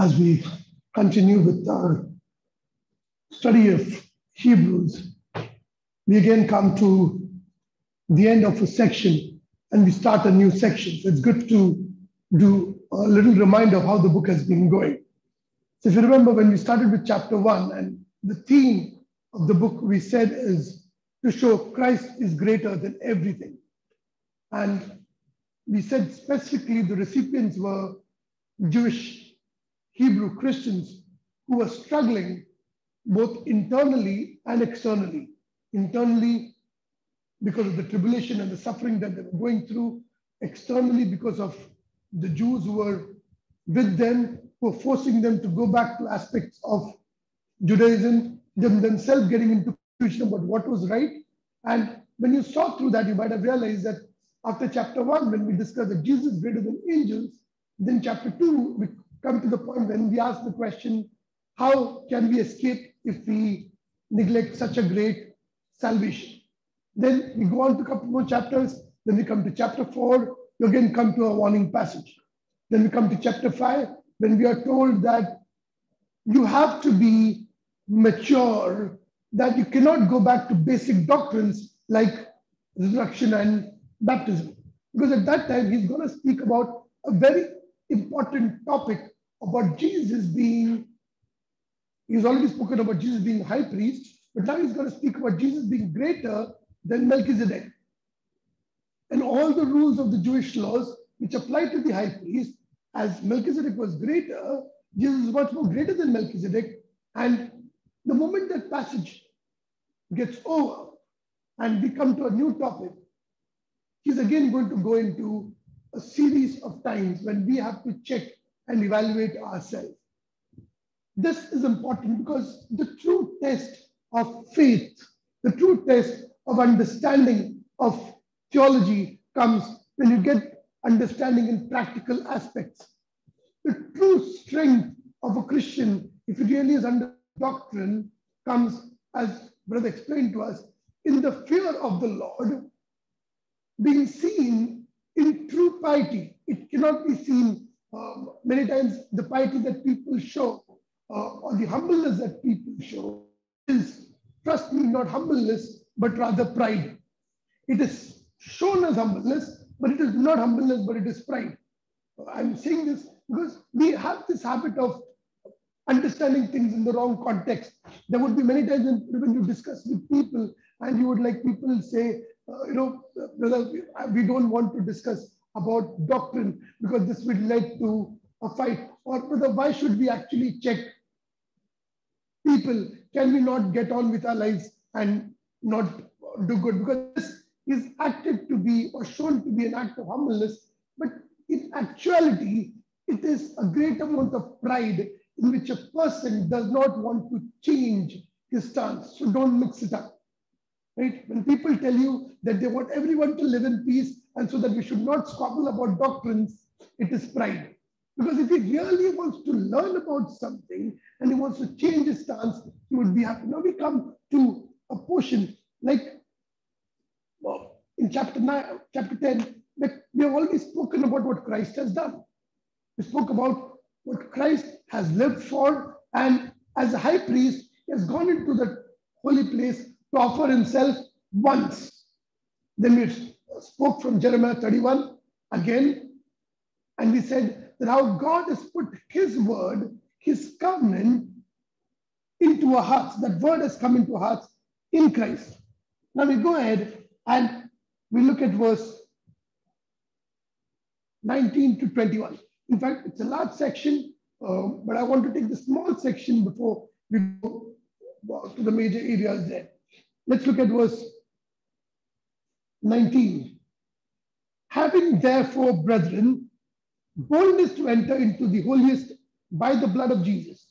as we continue with our study of Hebrews, we again come to the end of a section and we start a new section. So it's good to do a little reminder of how the book has been going. So if you remember when we started with chapter one and the theme of the book we said is to show Christ is greater than everything. And we said specifically the recipients were Jewish Hebrew Christians who were struggling both internally and externally. Internally, because of the tribulation and the suffering that they were going through, externally, because of the Jews who were with them, who were forcing them to go back to aspects of Judaism, them themselves getting into confusion about what was right. And when you saw through that, you might have realized that after chapter one, when we discussed that Jesus is greater than angels, then chapter two, we come to the point when we ask the question, how can we escape if we neglect such a great salvation? Then we go on to a couple more chapters. Then we come to chapter four. We again come to a warning passage. Then we come to chapter five, when we are told that you have to be mature, that you cannot go back to basic doctrines like resurrection and baptism. Because at that time, he's going to speak about a very important topic about Jesus being, he's already spoken about Jesus being high priest, but now he's going to speak about Jesus being greater than Melchizedek. And all the rules of the Jewish laws which apply to the high priest, as Melchizedek was greater, Jesus is much more greater than Melchizedek. And the moment that passage gets over and we come to a new topic, he's again going to go into a series of times when we have to check and evaluate ourselves. This is important because the true test of faith, the true test of understanding of theology comes when you get understanding in practical aspects. The true strength of a Christian, if he really is under doctrine, comes, as brother explained to us, in the fear of the Lord, being seen in true piety. It cannot be seen um, many times the piety that people show uh, or the humbleness that people show is, trust me, not humbleness, but rather pride. It is shown as humbleness, but it is not humbleness, but it is pride. I'm saying this because we have this habit of understanding things in the wrong context. There would be many times when, you discuss with people and you would like people say, uh, Uh, you know, brother, we don't want to discuss about doctrine because this will lead to a fight. Or brother, why should we actually check people? Can we not get on with our lives and not do good? Because this is acted to be or shown to be an act of humbleness, but in actuality, it is a great amount of pride in which a person does not want to change his stance. So don't mix it up. Right? When people tell you that they want everyone to live in peace and so that we should not squabble about doctrines, it is pride. Because if he really wants to learn about something and he wants to change his stance, he would be happy. Now we come to a portion like well, in chapter 9, chapter 10, that we have already spoken about what Christ has done. We spoke about what Christ has lived for, and as a high priest, he has gone into the holy place to offer himself once. Then we spoke from Jeremiah 31 again, and we said that how God has put his word, his covenant into our hearts. That word has come into our hearts in Christ. Now we go ahead and we look at verse 19 to 21. In fact, it's a large section, um, but I want to take the small section before we go to the major areas there. Let's look at verse 19. Having therefore, brethren, boldness to enter into the holiest by the blood of Jesus,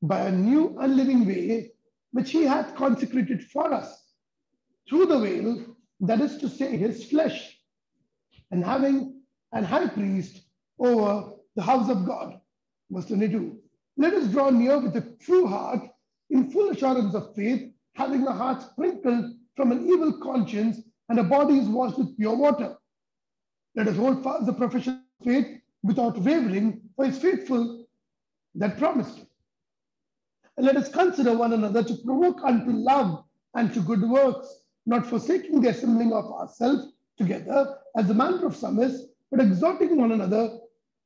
by a new and living way, which he hath consecrated for us through the veil, that is to say, his flesh, and having an high priest over the house of God. Verse 22. Let us draw near with a true heart in full assurance of faith, having a heart sprinkled from an evil conscience and a body is washed with pure water. Let us hold fast the profession of faith without wavering, for he is faithful that promised. And let us consider one another to provoke unto love and to good works, not forsaking the assembling of ourselves together, as the manner of some is, but exhorting one another,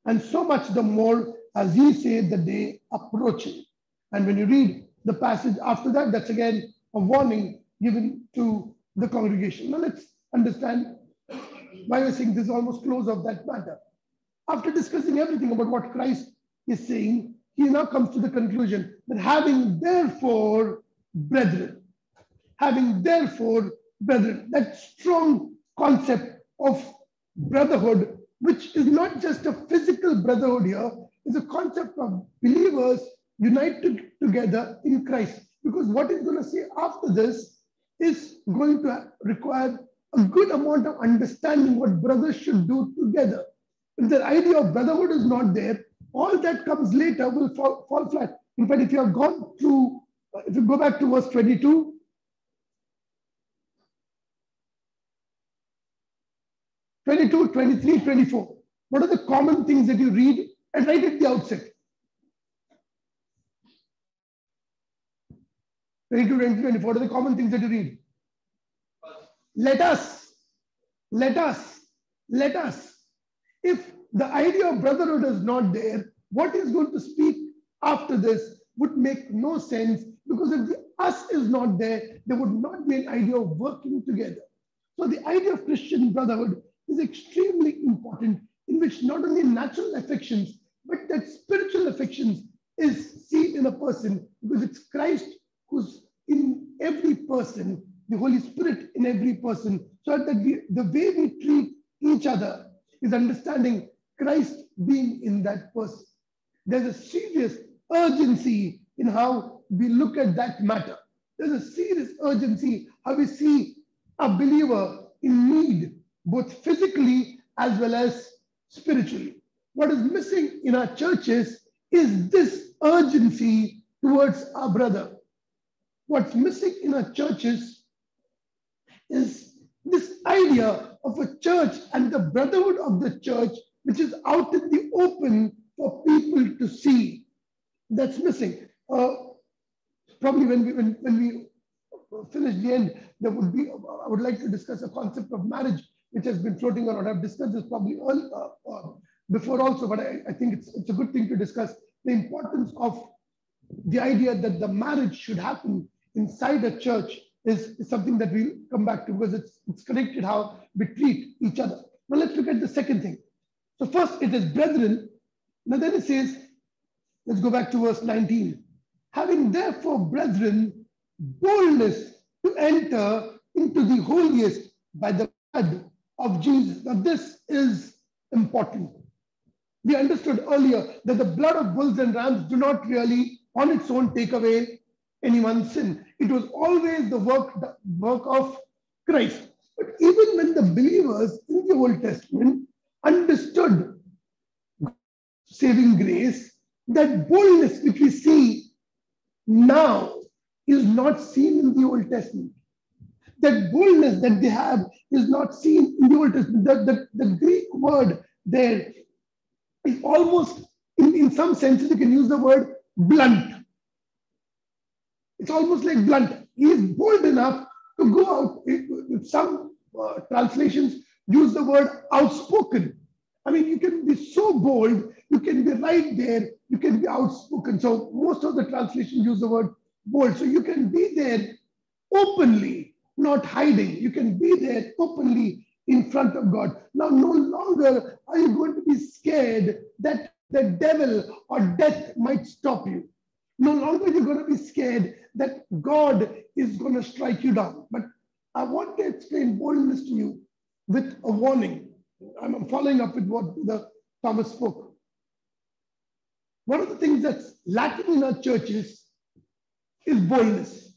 and so much the more as ye say the day approaching. And when you read the passage after that, that's again a warning given to the congregation. Now let's understand why we're saying this is almost close of that matter. After discussing everything about what Christ is saying, he now comes to the conclusion that having therefore brethren, having therefore brethren, that strong concept of brotherhood, which is not just a physical brotherhood here, is a concept of believers united together in Christ. Because what he's going to say after this is going to require a good amount of understanding what brothers should do together. If the idea of brotherhood is not there, all that comes later will fall, fall flat. In fact, if you have gone through, if you go back to verse 22, Twenty-two, twenty-three, twenty-four. What are the common things that you read and right at the outset? 22, 23, 24. What are the common things that you read? Let us, let us, let us. If the idea of brotherhood is not there, what is going to speak after this would make no sense because if the us is not there, there would not be an idea of working together. So the idea of Christian brotherhood is extremely important in which not only natural affections, but that spiritual affections is seen in a person because it's Christ who's in every person, the Holy Spirit in every person, so that the way we treat each other is understanding Christ being in that person. There's a serious urgency in how we look at that matter. There's a serious urgency how we see a believer in need, both physically as well as spiritually. What is missing in our churches is this urgency towards our brother. What's missing in our churches is this idea of a church and the brotherhood of the church which is out in the open for people to see. That's missing. Uh, probably when we, when, when we finish the end, there would be, I would like to discuss a concept of marriage, which has been floating around. I've discussed this probably all, uh, uh, before also, but I, I think it's, it's a good thing to discuss the importance of the idea that the marriage should happen inside a church is, is something that we'll come back to because it's, it's connected how we treat each other. Now let's look at the second thing. So first it is brethren. Now then it says, let's go back to verse 19. Having therefore, brethren, boldness to enter into the holiest by the blood of Jesus. Now this is important. We understood earlier that the blood of bulls and rams do not really on its own take away anyone's sin. It was always the work, the work of Christ. But even when the believers in the Old Testament understood saving grace, that boldness which we see now is not seen in the Old Testament. That boldness that they have is not seen in the Old Testament. The, the, the Greek word there is almost, in, in some senses, you can use the word blunt. It's almost like blunt. He is bold enough to go out. Some uh, translations use the word outspoken. I mean, you can be so bold, you can be right there, you can be outspoken. So most of the translations use the word bold. So you can be there openly, not hiding. You can be there openly in front of God. Now, no longer are you going to be scared that the devil or death might stop you. No longer you're going to be scared that God is going to strike you down. But I want to explain boldness to you with a warning. I'm following up with what the Thomas spoke. One of the things that's lacking in our churches is boldness.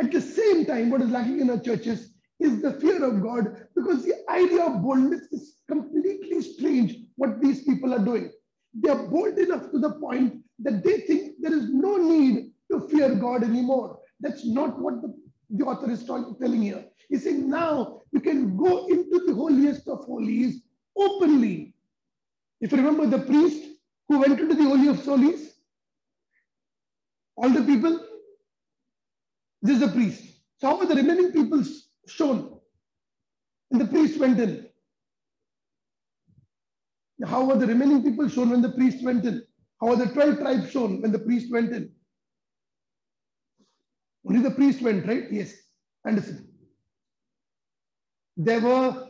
At the same time, what is lacking in our churches is the fear of God because the idea of boldness is completely strange what these people are doing. They are bold enough to the point that they think there is no need to fear God anymore. That's not what the, the author is telling here. He's saying now you can go into the holiest of holies openly. If you remember the priest who went into the Holy of Holies, all the people, this is the priest. So how were the remaining people shown? And the priest went in. How were the remaining people shown when the priest went in? How were the 12 tribes shown when the priest went in? Only the priest went, right? Yes. Anderson. There were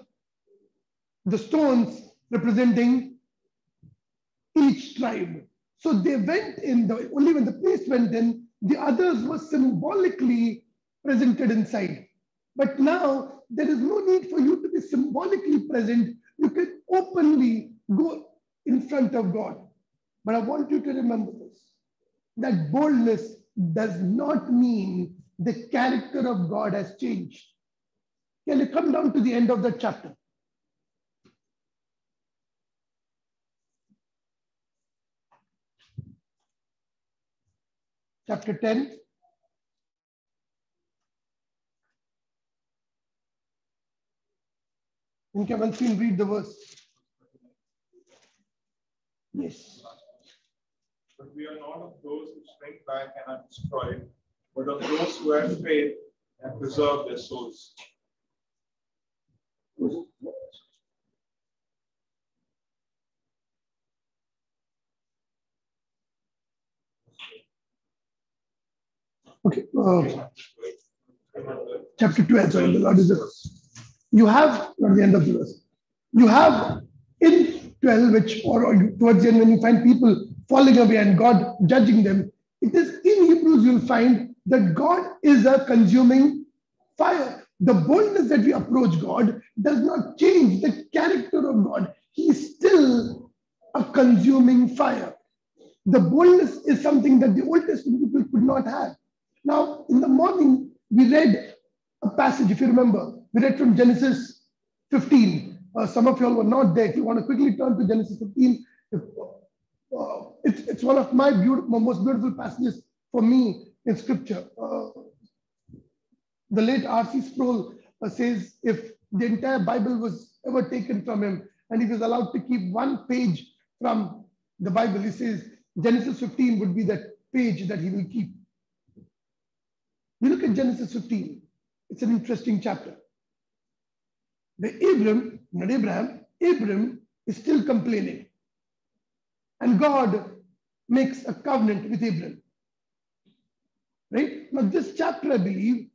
the stones representing each tribe. So they went in, the, only when the priest went in, the others were symbolically presented inside. But now there is no need for you to be symbolically present. You can openly go in front of God. But I want you to remember this that boldness does not mean the character of God has changed. Can you come down to the end of the chapter? Chapter 10. You can once you read the verse. Yes. But we are not of those who shrink back and are destroyed, but of those who have faith and preserve their souls. Okay. Uh, chapter 12, sorry, the Lord is the. You have, not the end of the verse, you have in 12, which, or, or towards the end, when you find people falling away and God judging them, it is in Hebrews you'll find that God is a consuming fire. The boldness that we approach God does not change the character of God. He is still a consuming fire. The boldness is something that the Old Testament people could not have. Now, in the morning, we read a passage, if you remember, we read from Genesis 15. Uh, some of you all were not there. If you want to quickly turn to Genesis 15, if, it's, it's one of my beautiful, most beautiful passages for me in scripture. Uh, the late R.C. Sproul uh, says if the entire Bible was ever taken from him and he was allowed to keep one page from the Bible, he says Genesis 15 would be that page that he will keep. We look at Genesis 15. It's an interesting chapter. The Abram, not Abraham, Abram is still complaining. And God makes a covenant with Abram. Right? Now, this chapter, I believe,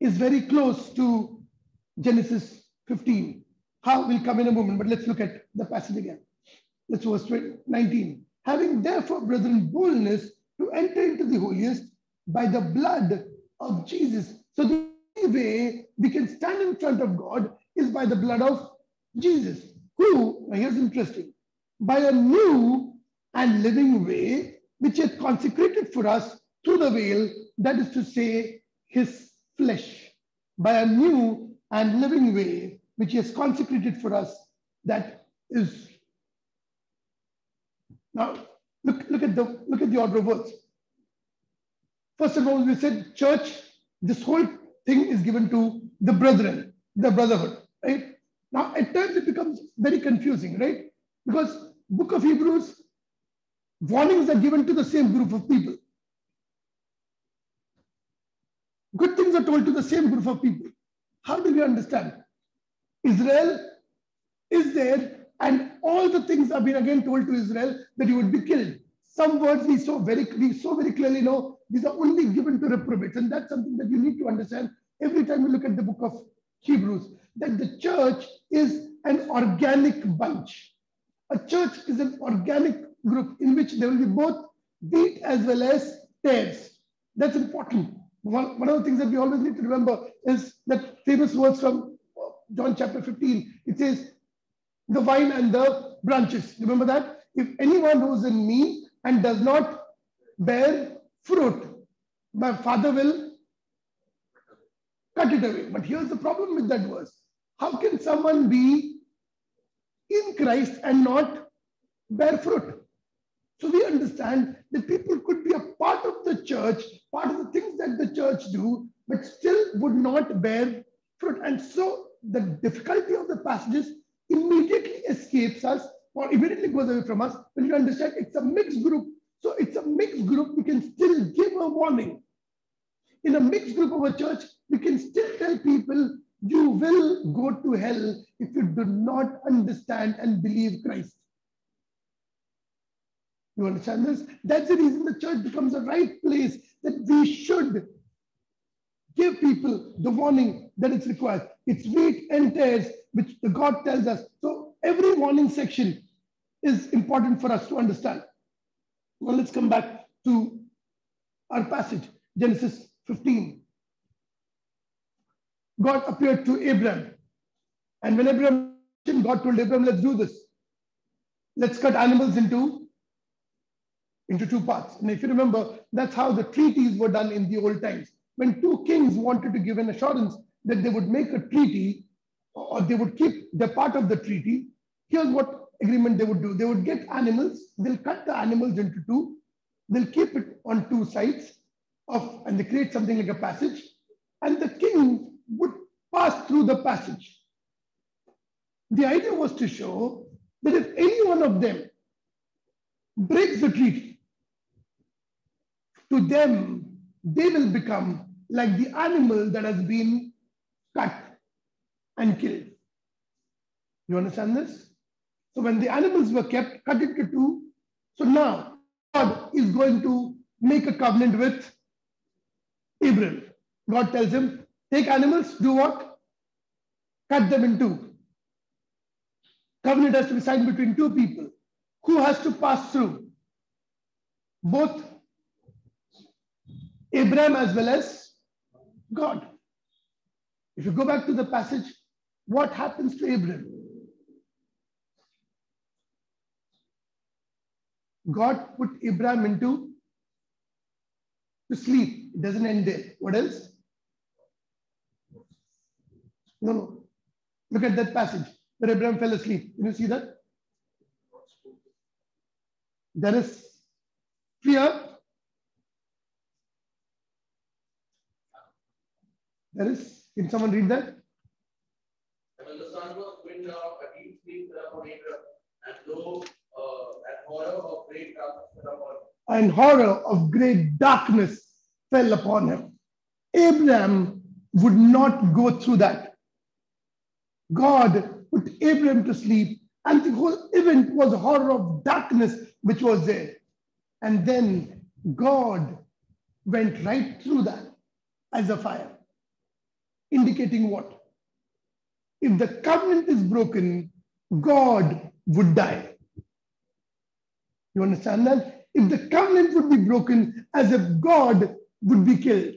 is very close to Genesis 15. How will come in a moment, but let's look at the passage again. Let's verse 19. Having therefore, brethren, boldness to enter into the holiest by the blood of Jesus. So the only way we can stand in front of God is by the blood of Jesus, who, here's interesting, by a new and living way, which is consecrated for us through the veil, that is to say, his flesh, by a new and living way, which is consecrated for us, that is. Now, look, look at the look at the order of words. First of all, we said church, this whole thing is given to the brethren, the brotherhood, right? Now, at times it becomes very confusing, right? Because book of Hebrews, warnings are given to the same group of people. Good things are told to the same group of people. How do we understand? Israel is there, and all the things have been again told to Israel that you would be killed. Some words we so very we so very clearly know these are only given to reprobates, and that's something that you need to understand every time you look at the book of Hebrews. That the church is an organic bunch. A church is an organic group in which there will be both wheat as well as tares. That's important. One, one of the things that we always need to remember is that famous words from uh, John chapter 15. It says, the vine and the branches. Remember that? If anyone who is in me and does not bear fruit, my father will cut it away. But here's the problem with that verse. How can someone be in Christ and not bear fruit? So we understand that people could be a part of the church, part of the things that the church do, but still would not bear fruit. And so the difficulty of the passages immediately escapes us or immediately goes away from us, when you understand it's a mixed group. So it's a mixed group, we can still give a warning. In a mixed group of a church, we can still tell people, you will go to hell if you do not understand and believe Christ. You understand this? That's the reason the church becomes a right place that we should give people the warning that it's required. It's wheat and tares, which the God tells us. So every warning section is important for us to understand. Well, let's come back to our passage, Genesis 15. God appeared to Abraham. And when Abraham, God told Abraham, let's do this. Let's cut animals into, into two parts. And if you remember, that's how the treaties were done in the old times. When two kings wanted to give an assurance that they would make a treaty or they would keep the part of the treaty, here's what agreement they would do. They would get animals, they'll cut the animals into two, they'll keep it on two sides of, and they create something like a passage, and the king would pass through the passage. The idea was to show that if any one of them breaks the treaty, to them, they will become like the animal that has been cut and killed. You understand this? So when the animals were kept, cut into two. So now God is going to make a covenant with Abraham. God tells him, take animals, do what? Cut them in two. Covenant has to be signed between two people. Who has to pass through? Both Abraham as well as God. If you go back to the passage, what happens to Abraham? God put Abraham into to sleep. It doesn't end there. What else? No, no. Look at that passage where Abraham fell asleep. Can you see that? There is fear. There is, can someone read that? And when the sun was going down, a deep sleep fell upon Abraham, and lo, uh, and horror of great darkness fell upon him. and horror of great darkness fell upon him. Abraham would not go through that. God put Abraham to sleep, and the whole event was a horror of darkness which was there. And then God went right through that as a fire, indicating what? If the covenant is broken, God would die. You understand that? If the covenant would be broken as if God would be killed,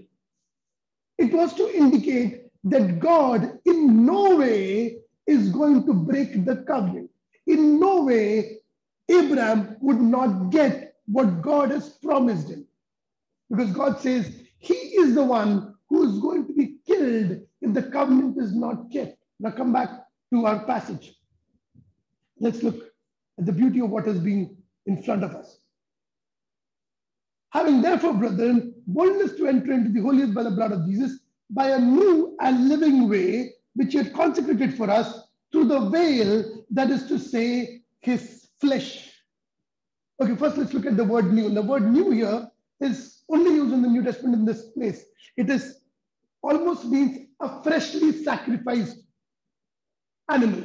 it was to indicate that God in no way is going to break the covenant. In no way, Abraham would not get what God has promised him. Because God says he is the one who is going to be killed if the covenant is not kept. Now come back to our passage. Let's look at the beauty of what is being in front of us. Having therefore, brethren, boldness to enter into the holiest by the blood of Jesus, by a new and living way, which he had consecrated for us through the veil, that is to say, his flesh. Okay, first let's look at the word new. The word new here is only used in the New Testament in this place. It is almost means a freshly sacrificed animal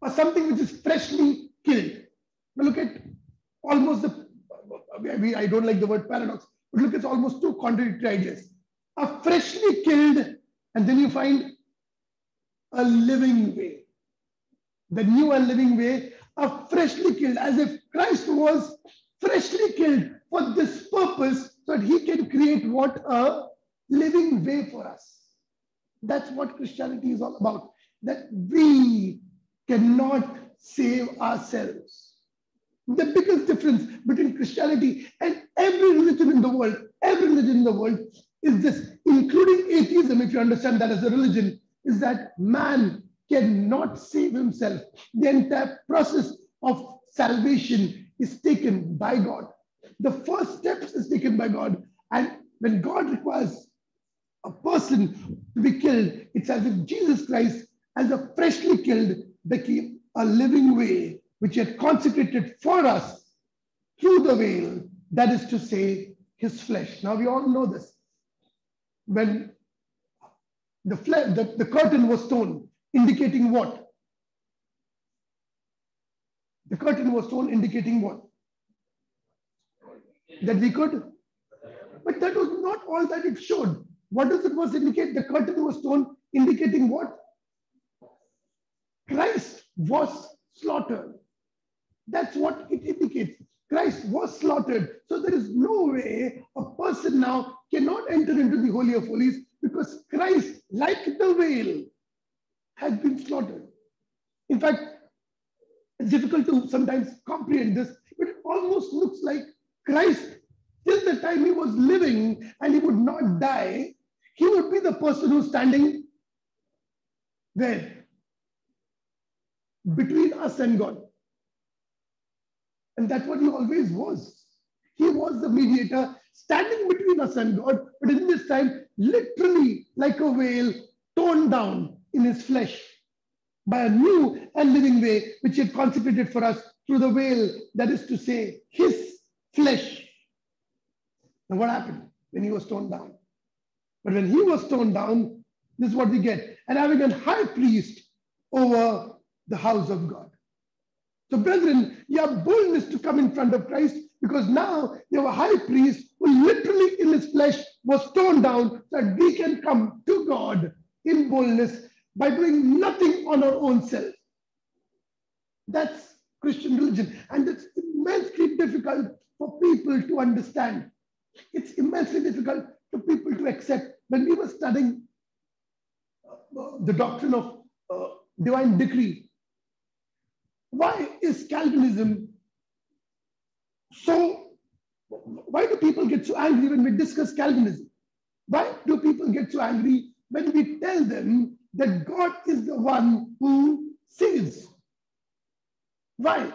or something which is freshly killed. Now look at almost the, I don't like the word paradox, but look, it's almost two contradictory ideas. A freshly killed, and then you find a living way. The new and living way, a freshly killed, as if Christ was freshly killed for this purpose, so that he can create what a living way for us. That's what Christianity is all about. That we cannot save ourselves. The biggest difference between Christianity and every religion in the world, every religion in the world is this, including atheism, if you understand that as a religion, is that man cannot save himself. The entire process of salvation is taken by God. The first steps is taken by God. And when God requires a person to be killed, it's as if Jesus Christ, as a freshly killed, became a living way which he had consecrated for us through the veil, that is to say, his flesh. Now we all know this. When the, fle- the, the curtain was torn, indicating what? The curtain was torn, indicating what? That we could. But that was not all that it showed. What does it was indicate? The curtain was torn, indicating what? Christ was slaughtered. That's what it indicates. Christ was slaughtered. So there is no way a person now cannot enter into the Holy of Holies because Christ, like the veil, has been slaughtered. In fact, it's difficult to sometimes comprehend this, but it almost looks like Christ, till the time he was living and he would not die, he would be the person who's standing there between us and God. And that's what he always was. He was the mediator standing between us and God, but in this time, literally like a veil torn down in his flesh by a new and living way, which he had consecrated for us through the veil, that is to say, his flesh. Now, what happened when he was torn down? But when he was torn down, this is what we get. And having a high priest over the house of God. So, brethren, you have boldness to come in front of Christ because now you have a high priest who literally in his flesh was torn down so that we can come to God in boldness by doing nothing on our own self. That's Christian religion. And it's immensely difficult for people to understand. It's immensely difficult for people to accept. When we were studying uh, the doctrine of uh, divine decree, why is Calvinism so? Why do people get so angry when we discuss Calvinism? Why do people get so angry when we tell them that God is the one who saves? Why?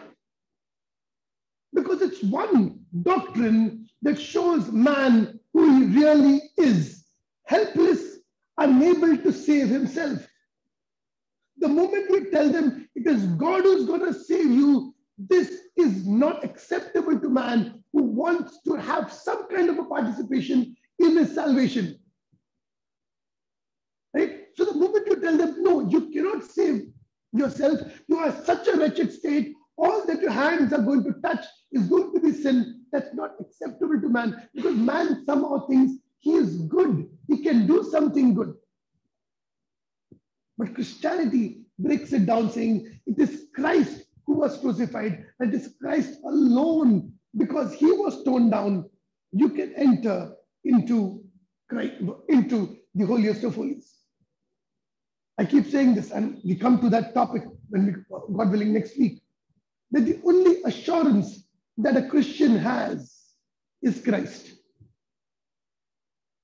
Because it's one doctrine that shows man who he really is, helpless, unable to save himself. The moment we tell them it is God who's going to save you, this is not acceptable to man who wants to have some kind of a participation in his salvation. Right? So the moment you tell them, no, you cannot save yourself, you are such a wretched state, all that your hands are going to touch is going to be sin. That's not acceptable to man because man somehow thinks he is good, he can do something good. But Christianity breaks it down saying it is Christ who was crucified and it is Christ alone because he was torn down. You can enter into into the holiest of holies. I keep saying this, and we come to that topic when we, God willing, next week. That the only assurance that a Christian has is Christ.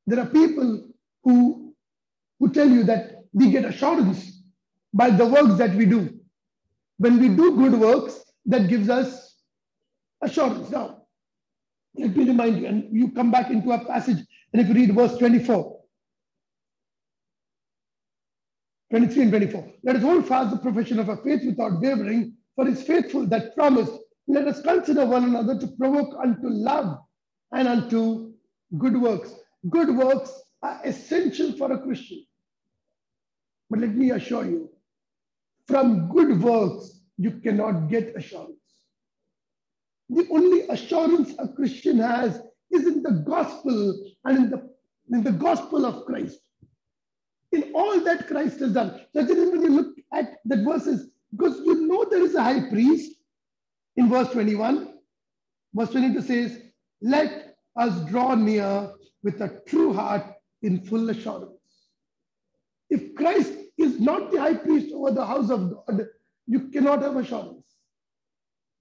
There are people who, who tell you that we get assurance by the works that we do. When we do good works, that gives us assurance. Now, let me remind you, and you come back into a passage, and if you read verse 24, 23 and 24. Let us hold fast the profession of our faith without wavering, for it's faithful that promised. Let us consider one another to provoke unto love and unto good works. Good works are essential for a Christian. But let me assure you, from good works, you cannot get assurance. The only assurance a Christian has is in the gospel and in the, in the gospel of Christ. In all that Christ has done. So when you look at the verses, because you know there is a high priest in verse 21. Verse 22 says, Let us draw near with a true heart in full assurance. If Christ is not the high priest over the house of God, you cannot have assurance.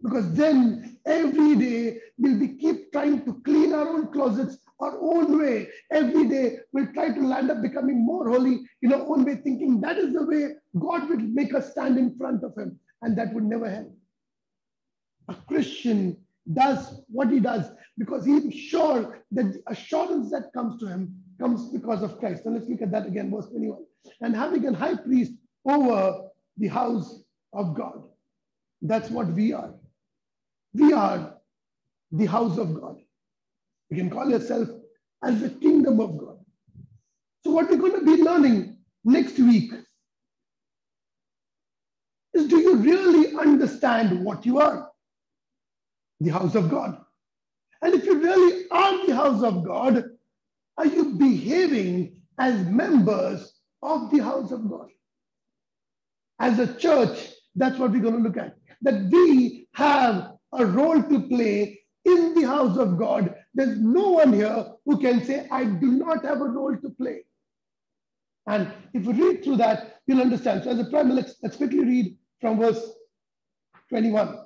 Because then every day we'll be keep trying to clean our own closets our own way. Every day we'll try to land up becoming more holy in our own way, thinking that is the way God will make us stand in front of Him. And that would never help. A Christian does what he does because he's sure that the assurance that comes to him comes because of Christ. And let's look at that again, verse 21. And having a high priest over the house of God. That's what we are. We are the house of God. You can call yourself as the kingdom of God. So, what we're going to be learning next week is do you really understand what you are? The house of God. And if you really are the house of God, are you behaving as members of the house of God? As a church, that's what we're going to look at. That we have a role to play in the house of God. There's no one here who can say, I do not have a role to play. And if you read through that, you'll understand. So, as a primer, let's, let's quickly read from verse 21.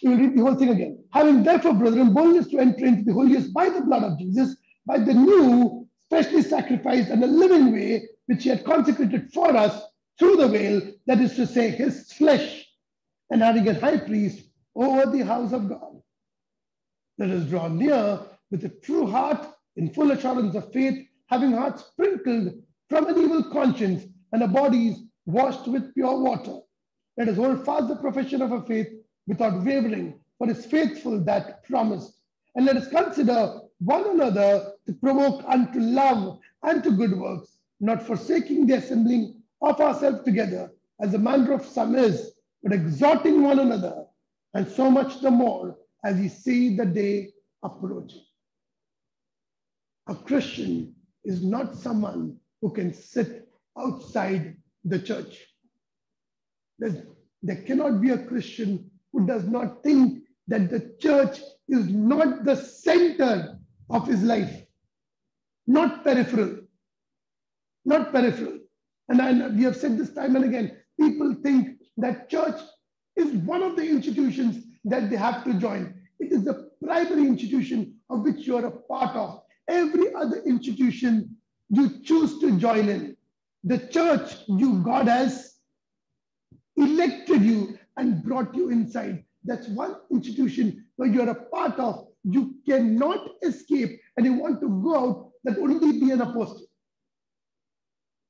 You will read the whole thing again. Having therefore, brethren, boldness to enter into the holiest by the blood of Jesus, by the new, specially sacrificed and a living way, which he had consecrated for us through the veil, that is to say, his flesh, and having a high priest over the house of God. Let us draw near with a true heart in full assurance of faith, having hearts sprinkled from an evil conscience and our bodies washed with pure water. Let us hold fast the profession of our faith without wavering, for it's faithful that promised. And let us consider one another to provoke unto love and to good works, not forsaking the assembling of ourselves together, as the manner of some is, but exhorting one another, and so much the more as you see the day approaching. A Christian is not someone who can sit outside the church. There's, there cannot be a Christian who does not think that the church is not the center of his life, not peripheral. Not peripheral. And I, we have said this time and again people think that church is one of the institutions that they have to join. It is the primary institution of which you are a part of. Every other institution you choose to join in. The church, you, God has elected you and brought you inside. That's one institution where you're a part of. You cannot escape and you want to go out, that only be an apostle.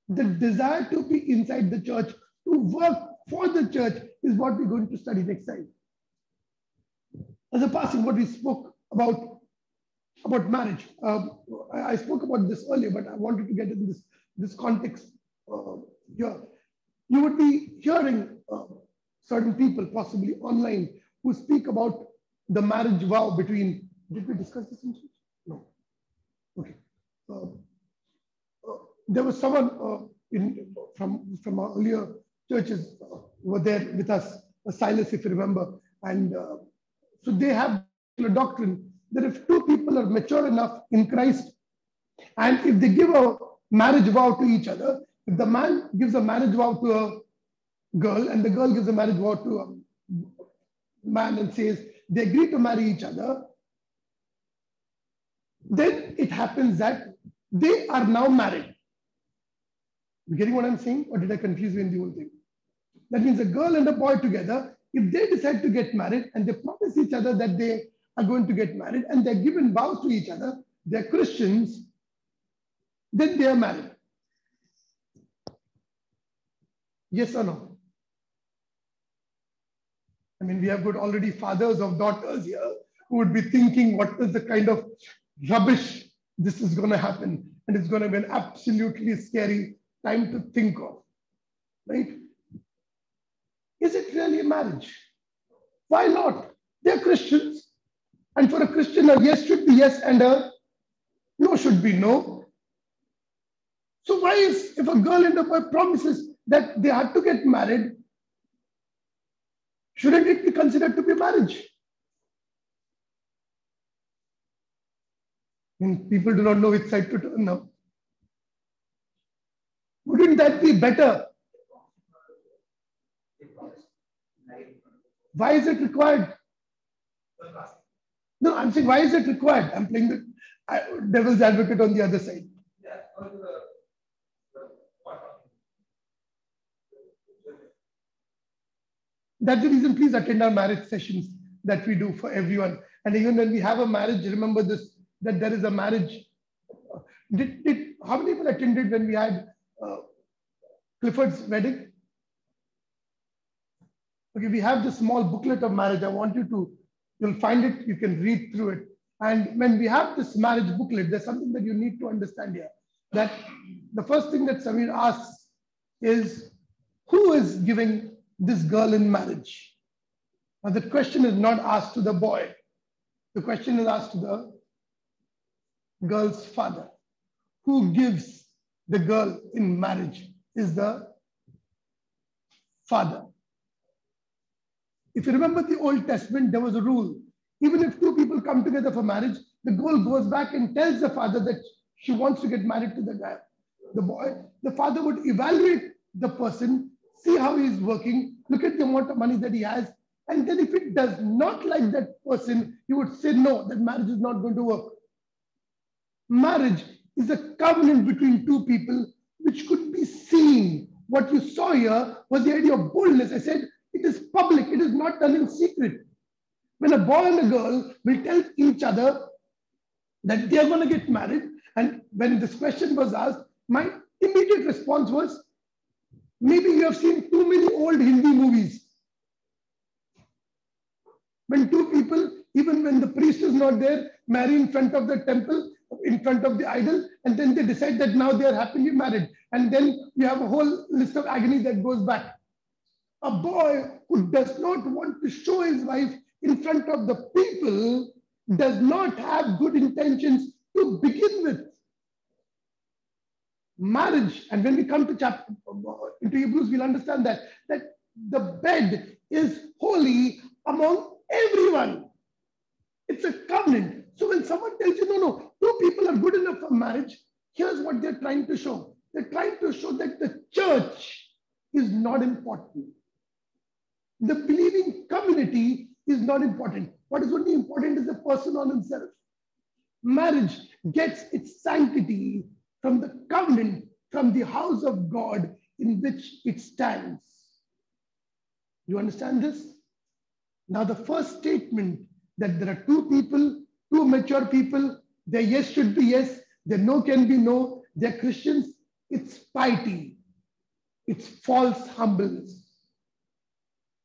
The desire to be inside the church, to work for the church, is what we're going to study next time. As a passing, what we spoke about about marriage. Um, I, spoke about this earlier, but I wanted to get in this, this context uh, here. You would be hearing uh, certain people, possibly online, who speak about the marriage vow between. Did we discuss this in church? No. Okay. Uh, uh there was someone uh, in from from our earlier churches were there with us, uh, Silas, if you remember, and uh, so they have a doctrine that if two people are mature enough in Christ, and if they give a marriage vow to each other, if the man gives a marriage vow to a girl and the girl gives a marriage vow to a man and says they agree to marry each other, then it happens that they are now married. You getting what I'm saying? Or did I confuse you in the whole thing? That means a girl and a boy together, if they decide to get married and they promise each other that they are going to get married and they're given vows to each other, they're Christians, then they are married. Yes or no? I mean, we have got already fathers of daughters here who would be thinking what is the kind of rubbish this is going to happen. And it's going to be an absolutely scary time to think of. Right? Is it really a marriage? Why not? They're Christians. And for a Christian, a yes should be yes and a no should be no. So why is, if a girl and a boy promises that they have to get married, shouldn't it be considered to be a marriage? And people do not know which side to turn now. Wouldn't that be better? Why is it required? No, I'm saying, why is it required? I'm playing the devil's advocate on the other side. That's the reason, please attend our marriage sessions that we do for everyone. And even when we have a marriage, remember this, that there is a marriage. Did, did how many people attended when we had uh, Clifford's wedding? Okay, we have this small booklet of marriage. I want you to, you'll find it, you can read through it. And when we have this marriage booklet, there's something that you need to understand here. That the first thing that Samir asks is, who is giving this girl in marriage? Now the question is not asked to the boy. The question is asked to the girl's father. Who gives the girl in marriage is the father. If you remember the Old Testament, there was a rule. Even if two people come together for marriage, the girl goes back and tells the father that she wants to get married to the guy, the boy. The father would evaluate the person, see how he is working, look at the amount of money that he has, and then if it does not like that person, he would say, no, that marriage is not going to work. Marriage is a covenant between two people which could be seen. What you saw here was the idea of boldness. I said it is public, it is not done in secret. When a boy and a girl will tell each other that they are going to get married, and when this question was asked, my immediate response was maybe you have seen too many old Hindi movies. When two people, even when the priest is not there, marry in front of the temple, in front of the idol, and then they decide that now they are happily married. And then you have a whole list of agony that goes back. A boy who does not want to show his wife in front of the people does not have good intentions to begin with. Marriage, and when we come to chapter into Hebrews, we'll understand that that the bed is holy among everyone. It's a covenant. So when someone tells you, no, no, two people are good enough for marriage, here's what they're trying to show. They're trying to show that the church is not important. The believing community is not important. What is only important is the person on himself. Marriage gets its sanctity from the covenant, from the house of God in which it stands. You understand this? Now, the first statement that there are two people, two mature people, their yes should be yes, their no can be no, they're Christians, it's piety, it's false humbleness.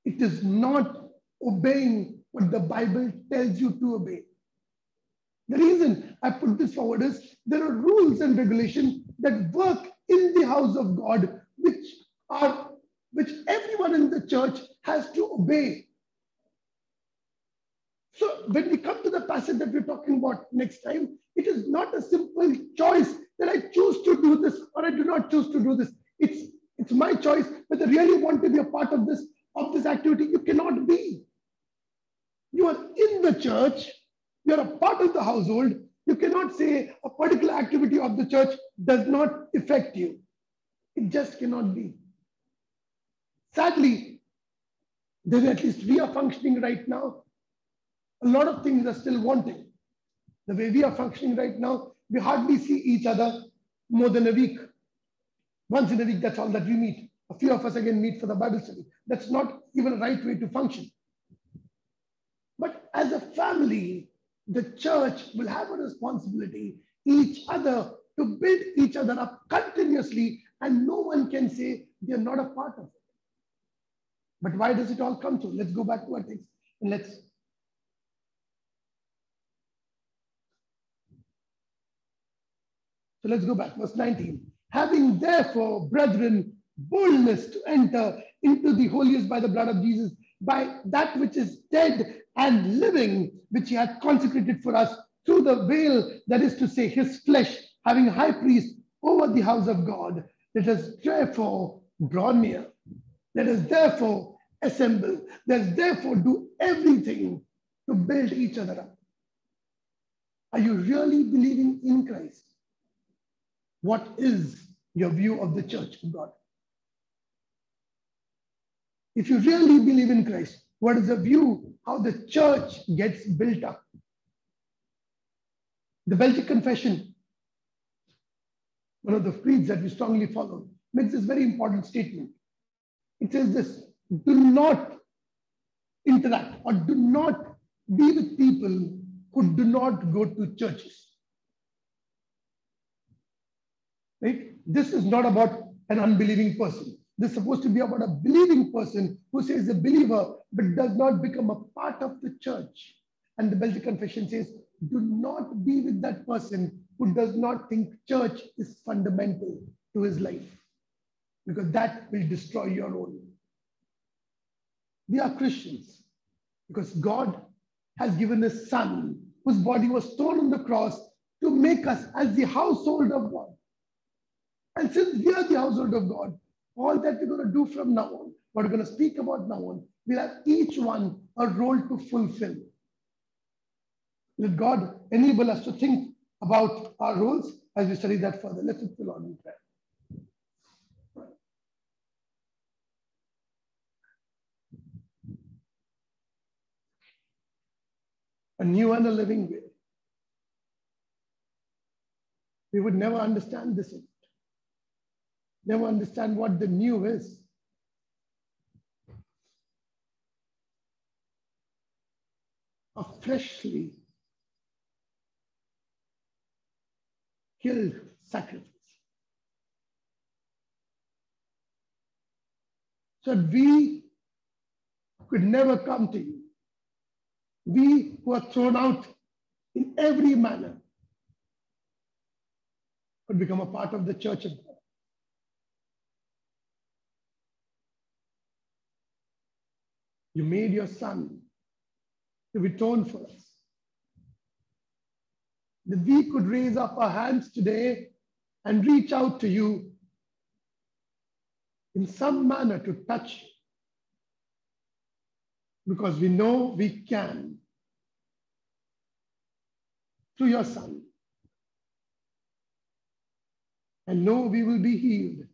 It is not obeying what the Bible tells you to obey. The reason I put this forward is there are rules and regulations that work in the house of God, which are which everyone in the church has to obey. So when we come to the passage that we're talking about next time, it is not a simple choice that I choose to do this or I do not choose to do this. It's, it's my choice whether I really want to be a part of this, of this activity. You cannot be. You are in the church, you're a part of the household. You cannot say a particular activity of the church does not affect you. It just cannot be. Sadly, the way at least we are functioning right now, a lot of things are still wanting. The way we are functioning right now, we hardly see each other more than a week. Once in a week, that's all that we meet. A few of us again meet for the Bible study. That's not even a right way to function. But as a family, the church will have a responsibility, each other, to build each other up continuously, and no one can say they're not a part of it. But why does it all come to? Let's go back to our text and let's So let's go back, verse 19. Having therefore, brethren, boldness to enter into the holiest by the blood of Jesus, by that which is dead and living, which he had consecrated for us through the veil, that is to say, his flesh, having a high priest over the house of God. Let us therefore draw near. Let us therefore assemble. Let us therefore do everything to build each other up. Are you really believing in Christ? What is your view of the church of God? If you really believe in Christ, what is the view how the church gets built up? The Belgic Confession, one of the creeds that we strongly follow, makes this very important statement. It says this do not interact or do not be with people who do not go to churches. Right? This is not about an unbelieving person. This is supposed to be about a believing person who says a believer but does not become a part of the church. And the Belgic Confession says, do not be with that person who does not think church is fundamental to his life, because that will destroy your own. We are Christians because God has given his son whose body was torn on the cross to make us as the household of God. And since we are the household of God, all that we're going to do from now on, what we're going to speak about now on, we'll have each one a role to fulfill. Let God enable us to think about our roles as we study that further. Let's put the Lord in prayer. A new and a living way. We would never understand this, never understand what the new is. A freshly killed sacrifice. So we could never come to you. We who are thrown out in every manner could become a part of the church of God. You made your son to atone for us. That we could raise up our hands today and reach out to you in some manner to touch you. Because we know we can through your son. And know we will be healed.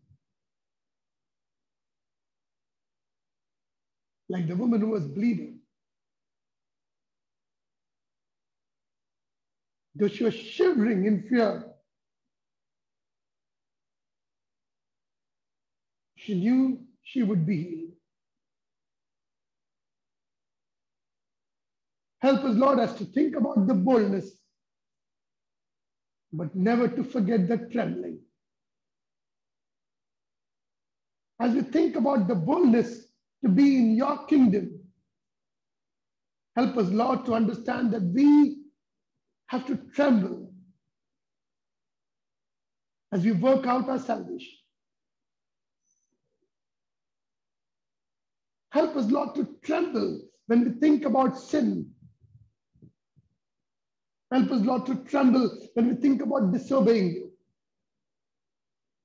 Like the woman who was bleeding. Though she was shivering in fear, she knew she would be healed. Help us, Lord, as to think about the boldness, but never to forget the trembling. As we think about the boldness to be in your kingdom, help us, Lord, to understand that we have to tremble as we work out our salvation. Help us, Lord, to tremble when we think about sin. Help us, Lord, to tremble when we think about disobeying you.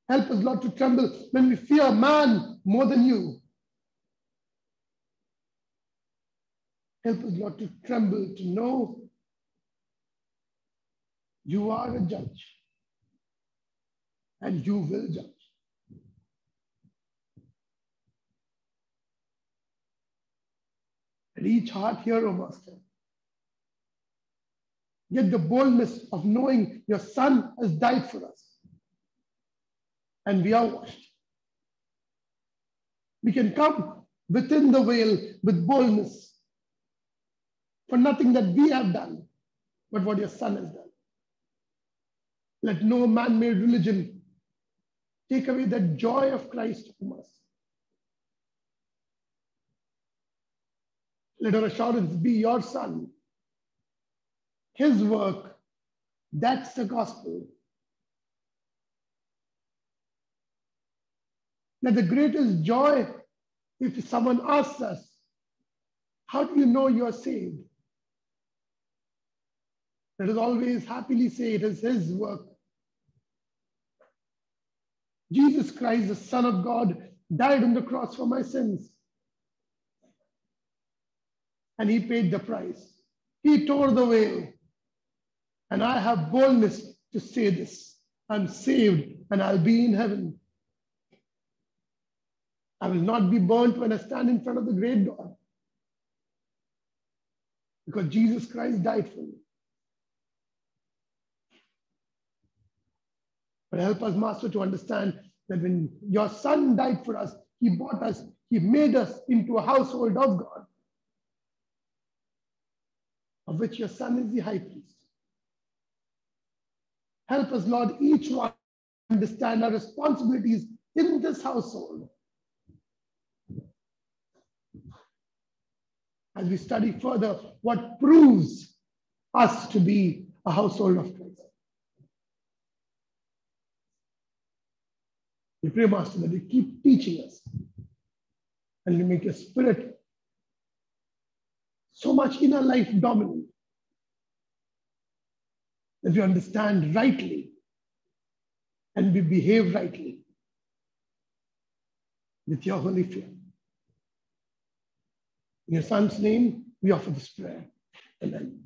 Help us, Lord, to tremble when we fear man more than you. Help us, Lord, to tremble, to know you are a judge and you will judge. And each heart here, O Master, get the boldness of knowing your Son has died for us and we are washed. We can come within the veil with boldness for nothing that we have done, but what your Son has done. Let no man made religion take away the joy of Christ from us. Let our assurance be your Son, His work. That's the gospel. That the greatest joy, if someone asks us, How do you know you are saved? Let us always happily say it is His work. Jesus Christ, the Son of God, died on the cross for my sins. And He paid the price. He tore the veil. And I have boldness to say this I'm saved and I'll be in heaven. I will not be burnt when I stand in front of the great door. Because Jesus Christ died for me. But help us, Master, to understand that when your son died for us, he bought us, he made us into a household of God, of which your son is the high priest. Help us, Lord, each one understand our responsibilities in this household. As we study further, what proves us to be a household of God. We pray, Master, that you keep teaching us and you make your spirit so much in our life dominant that we understand rightly and we behave rightly with your holy fear. In your son's name, we offer this prayer. Amen.